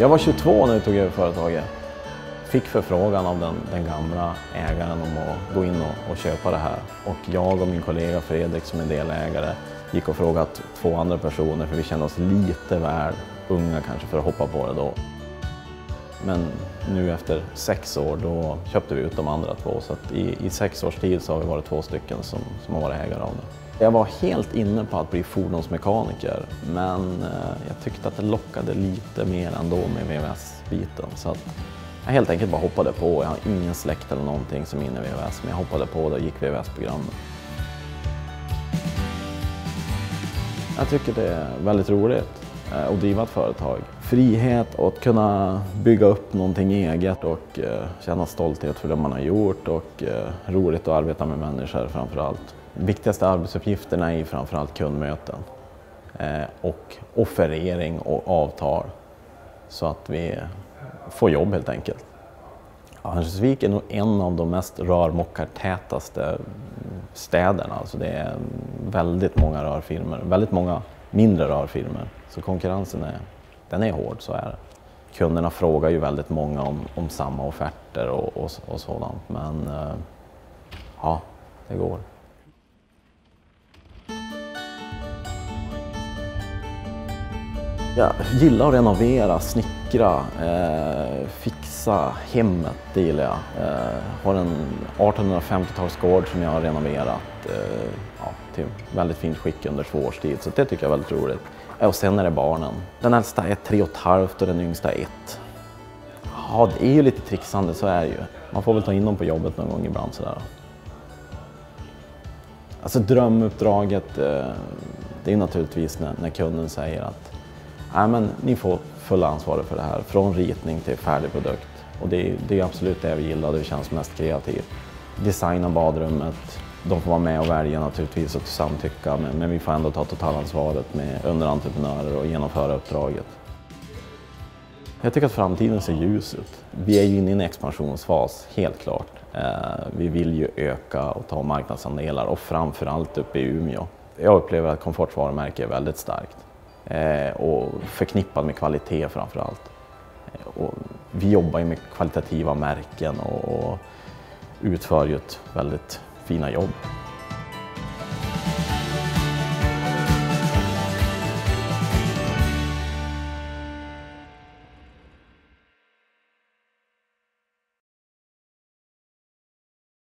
Jag var 22 när vi tog över företaget. Fick förfrågan av den, den gamla ägaren om att gå in och, och, köpa det här. Och jag och min kollega Fredrik som är delägare gick och frågade två andra personer för vi kände oss lite väl unga kanske för att hoppa på det då. Men nu efter sex år då köpte vi ut de andra två så att i, i sex års tid så har vi varit två stycken som, som har varit ägare av det. Jag var helt inne på att bli fordonsmekaniker men eh, jag tyckte att det lockade lite mer ändå med VVS-biten. Så att jag helt enkelt bara hoppade på. Jag har ingen släkt eller någonting som är inne i VVS men jag hoppade på det och gick VVS-programmet. Jag tycker det är väldigt roligt Eh, och driva ett företag. Frihet och att kunna bygga upp någonting eget och eh, känna stolthet för det man har gjort och eh, roligt att arbeta med människor framför allt. De Viktigaste arbetsuppgifterna är framför allt kundmöten och offerering och avtal så att vi får jobb helt enkelt. Örnsköldsvik är nog en av de mest rörmokartätaste städerna. Alltså det är väldigt många rörfirmor, väldigt många mindre rörfirmor. Så konkurrensen är, den är hård, så är det. Kunderna frågar ju väldigt många om, om samma offerter och, och, och sådant, men eh, ja, det går. Jag gillar att renovera, snickra, eh, fixa hemmet, det gillar jag. Eh, har en 1850-talsgård som jag har renoverat eh, ja, till väldigt fint skick under två års tid, så det tycker jag är väldigt roligt. Eh, och sen är det barnen. Den äldsta är tre och ett halvt och den yngsta är ett. Ja, det är ju lite trixande, så är det ju. Man får väl ta in dem på jobbet någon gång ibland sådär. Alltså drömuppdraget, eh, det är naturligtvis när, när kunden säger att Nej, men ni får fulla ansvaret för det här, från ritning till färdig produkt. Och det är, det är absolut det vi gillar, det känns mest kreativt. Designa badrummet, de får vara med och välja naturligtvis och samtycka, men, men vi får ändå ta totalansvaret med underentreprenörer och genomföra uppdraget. Jag tycker att framtiden ser ljus ut. Vi är ju inne i en expansionsfas, helt klart. Eh, vi vill ju öka och ta marknadsandelar och framförallt uppe i Umeå. Jag upplever att komfortvarumärke är väldigt starkt. Eh, och förknippad med kvalitet framför allt. Eh, och vi jobbar ju med kvalitativa märken och, och utför ju ett väldigt fina jobb.